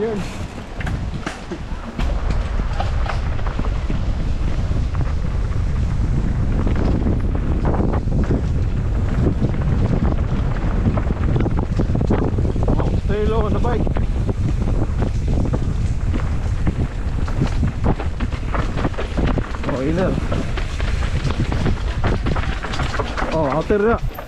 Oh, stay low on the bike. Oh, inner. Oh, outer.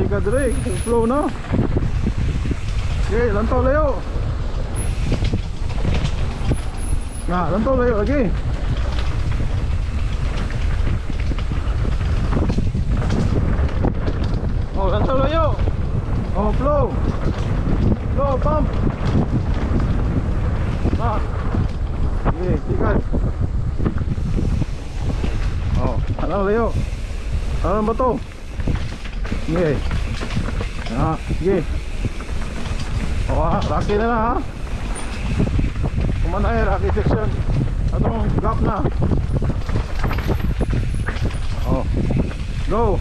Dari gathering Flow no? Okay lantau layout Nah lantau layout lagi. Oh lantau layout Oh flow Flow pump. Nah. Okay tinggal Oh lantau layout Alam betul Sige. Ah, sige. O ah, Rocky na ha. Kumana eh, Rocky section. Anong gap na? Oh. Go.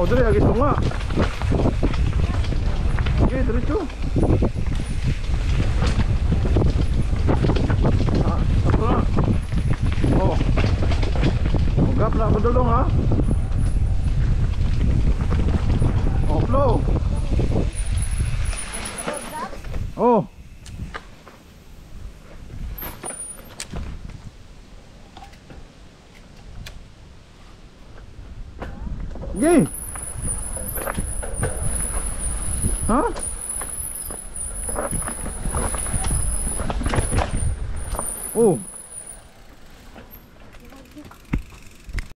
O, dali, agis mo nga. Sige, diretso. Ah. Oh. O, gap na, madulong ha. slow. Oh. Yay. Huh? Oh.